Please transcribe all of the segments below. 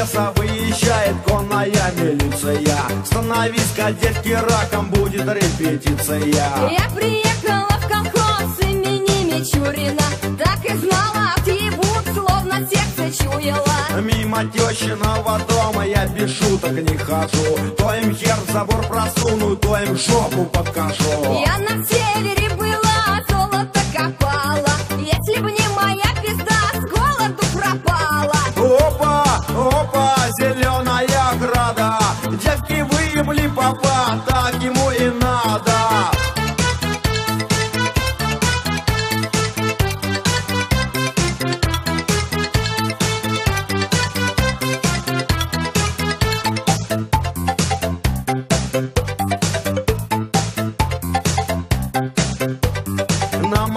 леса выезжает конная милиция. Становись кадетки раком, будет репетиция. Я приехала в колхоз имени Мичурина. Так и знала, отъебут, словно сердце чуяла. Мимо тещиного дома я без шуток не хожу. То им хер в забор просуну, то им жопу покажу. Я на севере опа,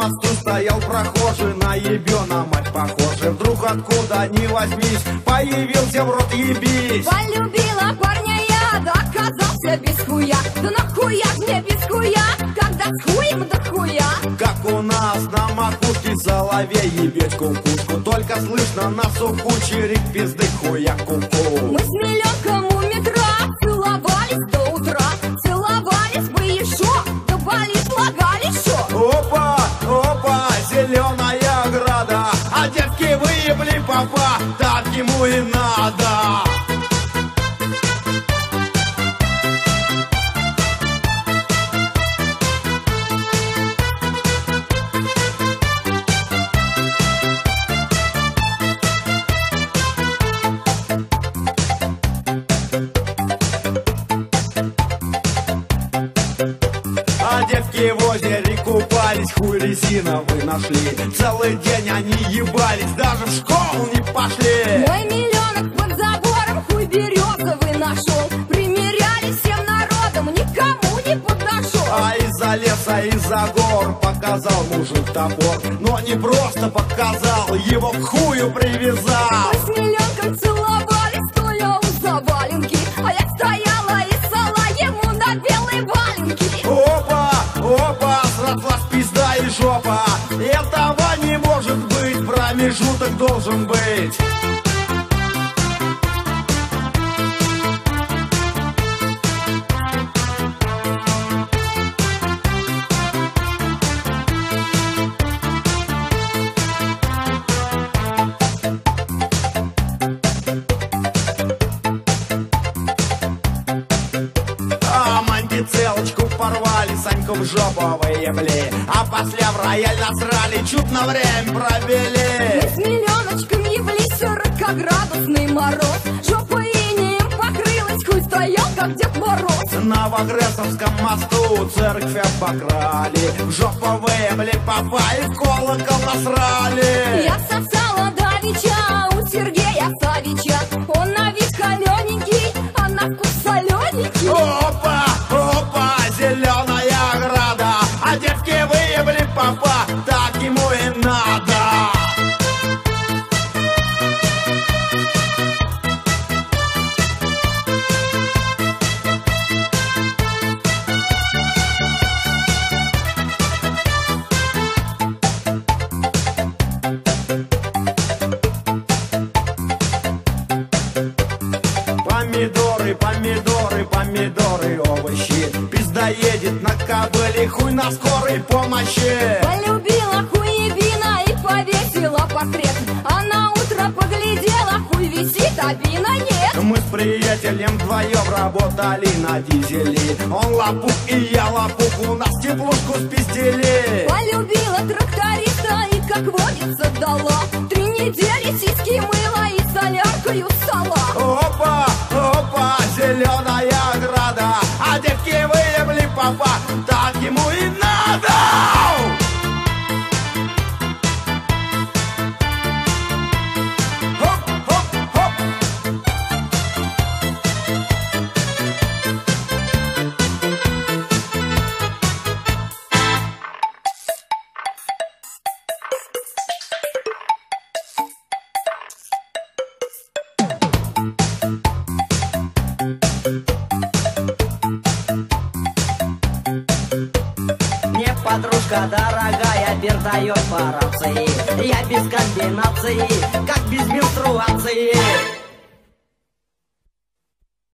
мосту стоял прохожий, на ебена мать похожий. Вдруг откуда ни возьмись, появился в рот ебись. Полюбила парня я, да оказался без хуя. Да нахуя мне без хуя, когда с хуем да хуя? Как у нас на макушке соловей ебеть кукушку Только слышно на суху чирик пизды хуя куку. Мы с миллионком у метро целовались до утра так купались, хуй резиновый нашли? Целый день они ебались, даже в школу не пошли. Мой миллионок под забором хуй березовый нашел Примеряли всем народом, никому не подошел А из-за леса, из-за гор показал мужик топор. Но не просто показал, его к хую привязал. Мы с миллионком целовались, промежуток должен быть в жопу выебли А после в рояль насрали, чуть на время Мы провели с миллионочком явлись 40-градусный мороз. Жопа инеем покрылась, хуй стоял, как Дед Мороз. На Вагресовском мосту церковь обокрали В жопу выебли папа и в колокол насрали. Я сосала давеча у Сергея Савича. Он на вид холененький, а на вкус солененький. Опа, овощи Пизда едет на кобыле, хуй на скорой помощи. Полюбила хуевина и повесила портрет. А на утро поглядела, хуй висит, а вина нет. Мы с приятелем вдвоем работали на дизеле. Он лопух и я лопух, у нас теплушку спиздили. Полюбила тракториста и, как водится, дала. Три недели сиськи мыла выебли папа, так ему подружка дорогая передает по рации. Я без комбинации, как без менструации